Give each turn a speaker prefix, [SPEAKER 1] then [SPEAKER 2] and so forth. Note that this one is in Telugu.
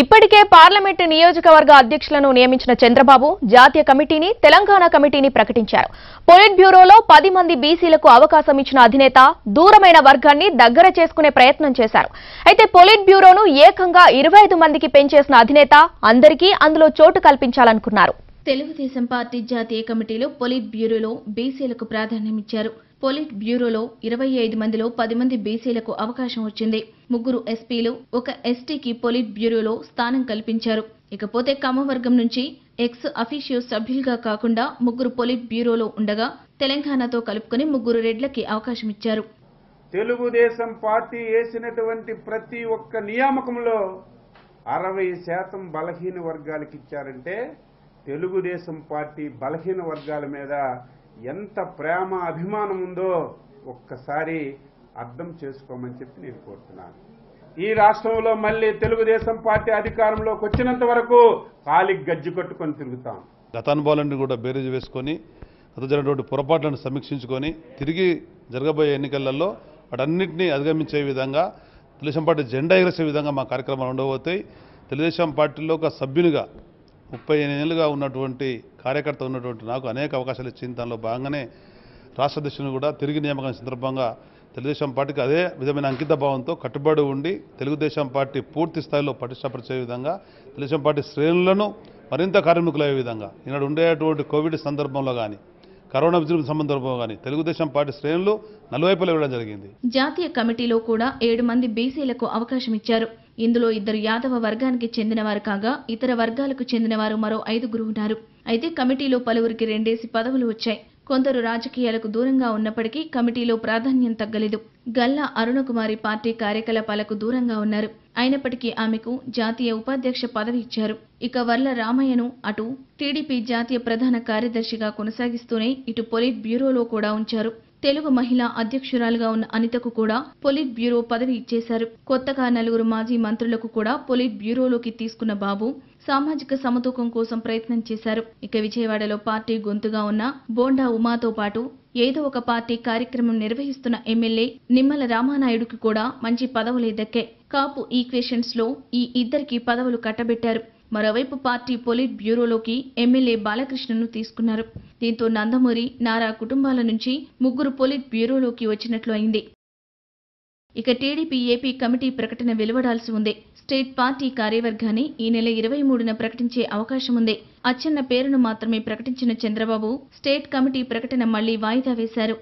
[SPEAKER 1] ఇప్పటికే పార్లమెంటు నియోజకవర్గ అధ్యక్షులను నియమించిన చంద్రబాబు జాతీయ కమిటీని తెలంగాణ కమిటీని ప్రకటించారు. పొలిట్ బ్యూరోలో పది మంది బీసీలకు అవకాశం ఇచ్చిన అధినేత దూరమైన వర్గాన్ని దగ్గర చేసుకునే ప్రయత్నం చేశారు. అయితే పొలిట్ బ్యూరోను ఏకంగా ఇరవై ఐదు మందికి పెంచేసిన అధినేత అందరికీ అందులో చోటు కల్పించాలనుకున్నారు.
[SPEAKER 2] తెలుగుదేశం పార్టీ జాతీయ కమిటీలో పొలిట్ బ్యూరోలో బీసీలకు ప్రాధాన్యమిచ్చారు పొలిట్ బ్యూరోలో ఇరవై ఐదు మందిలో పది మంది బీసీలకు అవకాశం వచ్చింది. ముగ్గురు ఎస్పీలు ఒక ఎస్టీకి పొలిట్ బ్యూరోలో స్థానం కల్పించారు. ఇకపోతే కమవర్గం నుంచి ఎక్స్ అఫీషియో సభ్యులుగా కాకుండా ముగ్గురు పొలిట్ బ్యూరోలో ఉండగా తెలంగాణతో కలుపుకొని ముగ్గురు రెడ్లకి అవకాశం ఇచ్చారు.
[SPEAKER 3] తెలుగుదేశం పార్టీ వేసినటువంటి ప్రతి ఒక్క నియామకంలో అరవై శాతం బలహీన వర్గాలకు ఇచ్చారంటే తెలుగుదేశం పార్టీ బలహీన వర్గాల మీద ఎంత ప్రేమ అభిమానం ఉందో ఒక్కసారి అర్థం చేసుకోమని చెప్పి నేను కోరుతున్నాను. ఈ రాష్ట్రంలో మళ్ళీ తెలుగుదేశం పార్టీ అధికారంలోకి వచ్చినంత వరకు కాలికి గజ్జి కట్టుకొని తిరుగుతాం.
[SPEAKER 4] గతానుభవాలన్నీ కూడా బేరీజు వేసుకొని గత జరిగినటువంటి పొరపాట్లను సమీక్షించుకొని తిరిగి జరగబోయే ఎన్నికలలో వాటన్నింటినీ అధిగమించే విధంగా తెలుగుదేశం పార్టీ జెండా ఎగరేసే విధంగా మా కార్యక్రమాలు ఉండబోతాయి. తెలుగుదేశం పార్టీలో ఒక సభ్యునిగా ముప్పై ఏళ్ళుగా ఉన్నటువంటి కార్యకర్త ఉన్నటువంటి నాకు అనేక అవకాశాలు ఇచ్చింది దానిలో భాగంగానే రాష్ట్ర అధ్యక్షుని కూడా తిరిగి నియామకం సందర్భంగా తెలుగుదేశం పార్టీకి అదే విధమైన అంకిత భావంతో కట్టుబడి ఉండి తెలుగుదేశం పార్టీ పూర్తి స్థాయిలో పటిష్టపరిచే విధంగా తెలుగుదేశం పార్టీ శ్రేణులను మరింత కార్మికులయ్యే విధంగా ఈనాడు ఉండేటువంటి కోవిడ్ సందర్భంలో కానీ కరోనా విజృంభ సందర్భంలో కానీ తెలుగుదేశం పార్టీ శ్రేణులు నలువైపులు ఇవ్వడం జరిగింది.
[SPEAKER 2] జాతీయ కమిటీలో కూడా ఏడు మంది బీసీలకు అవకాశం ఇచ్చారు. ఇందులో ఇద్దరు యాదవ వర్గానికి చెందినవారు కాగా ఇతర వర్గాలకు చెందినవారు మరో ఐదుగురు ఉన్నారు. అయితే కమిటీలో పలువురికి రెండేసి పదవులు వచ్చాయి. కొందరు రాజకీయాలకు దూరంగా ఉన్నప్పటికీ కమిటీలో ప్రాధాన్యం తగ్గలేదు. గల్లా అరుణకుమారి పార్టీ కార్యకలాపాలకు దూరంగా ఉన్నారు. అయినప్పటికీ ఆమెకు జాతీయ ఉపాధ్యక్ష పదవి ఇచ్చారు. ఇక వర్ల రామయ్యను అటు టీడీపీ జాతీయ ప్రధాన కార్యదర్శిగా కొనసాగిస్తూనే ఇటు పొలిట్ బ్యూరోలో కూడా ఉంచారు. తెలుగు మహిళా అధ్యక్షురాలుగా ఉన్న అనితకు కూడా పొలిట్ బ్యూరో పదవి ఇచ్చేశారు. కొత్తగా నలుగురు మాజీ మంత్రులకు కూడా పొలిట్ బ్యూరోలోకి తీసుకున్న బాబు సామాజిక సమతూకం కోసం ప్రయత్నం చేశారు. ఇక విజయవాడలో పార్టీ గొంతుగా ఉన్న బోండా ఉమాతో పాటు ఏదో ఒక పార్టీ కార్యక్రమం నిర్వహిస్తున్న ఎమ్మెల్యే నిమ్మల రామానాయుడుకి కూడా మంచి పదవులే దక్కే. కాపు ఈక్వేషన్స్లో ఈ ఇద్దరికి పదవులు కట్టబెట్టారు. మరోవైపు పార్టీ పొలిట్ బ్యూరోలోకి ఎమ్మెల్యే బాలకృష్ణను తీసుకున్నారు. దీంతో నందమూరి నారా కుటుంబాల నుంచి ముగ్గురు పొలిట్ బ్యూరోలోకి వచ్చినట్లు అయింది. ఇక టీడీపీ ఏపీ కమిటీ ప్రకటన వెలువడాల్సి ఉంది. స్టేట్ పార్టీ కార్యవర్గాన్ని ఈ నెల ఇరవై మూడున ప్రకటించే అవకాశం ఉంది. అచ్చెన్న పేరును మాత్రమే ప్రకటించిన చంద్రబాబు స్టేట్ కమిటీ ప్రకటన మళ్ళీ వాయిదా వేశారు.